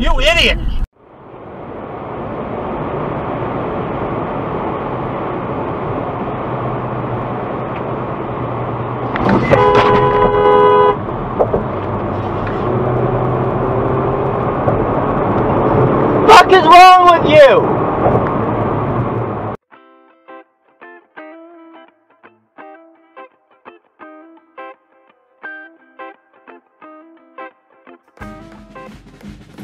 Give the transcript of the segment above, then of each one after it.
You idiot! fuck is wrong with you? Okay.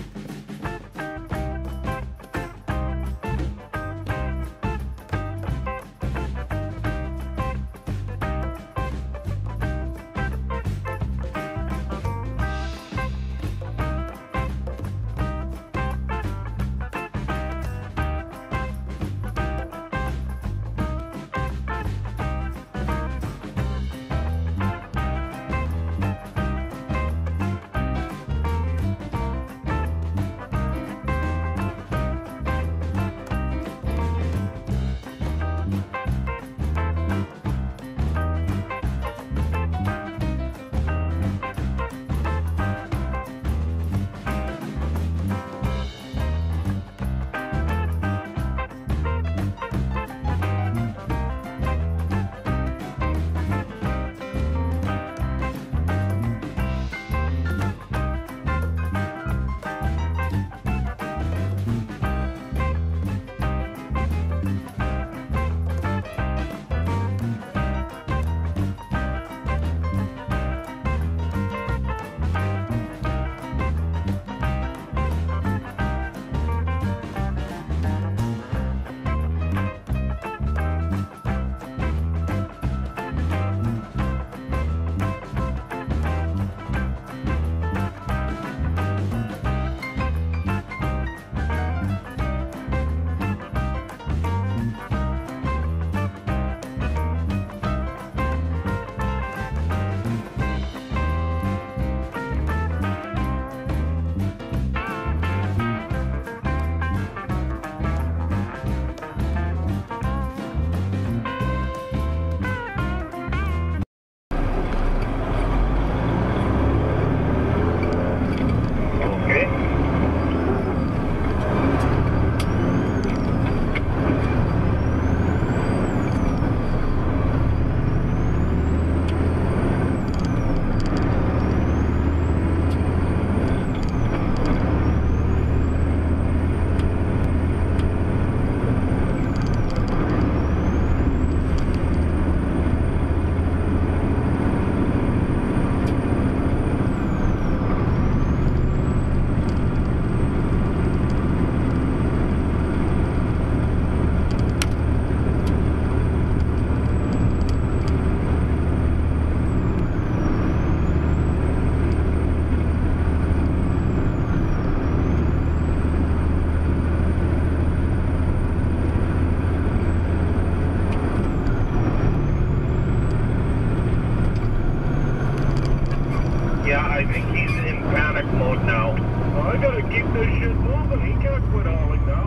He's in panic mode now. I gotta keep this shit moving. He can't quit hauling now.